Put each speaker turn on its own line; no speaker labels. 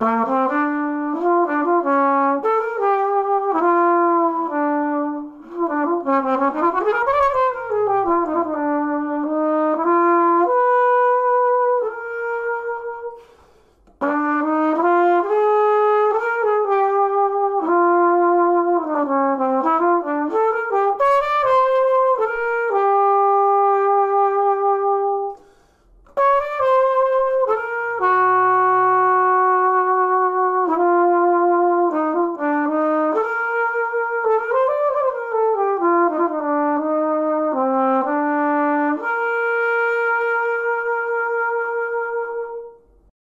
Uh-huh.